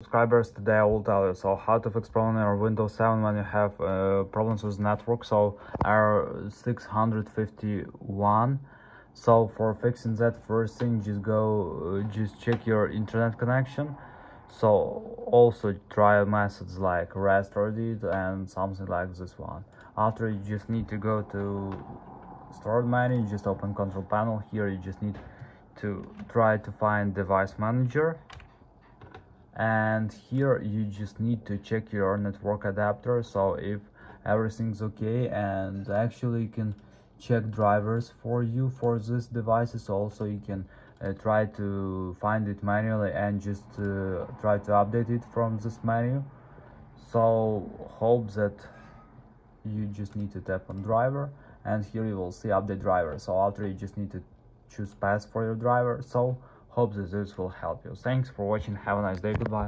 subscribers today i will tell you. So how to fix problem in windows 7 when you have uh, problems with network. So error 651 so for fixing that first thing just go uh, just check your internet connection. So also try methods like rest reddit and something like this one. After you just need to go to start menu just open control panel. Here you just need to try to find device manager and here you just need to check your network adapter. So if everything's okay and actually you can check drivers for you for this devices also you can uh, try to find it manually and just uh, try to update it from this menu. So hope that you just need to tap on driver and here you will see update driver. So after you just need to choose path for your driver. So hope this will help you. Thanks for watching. Have a nice day. Goodbye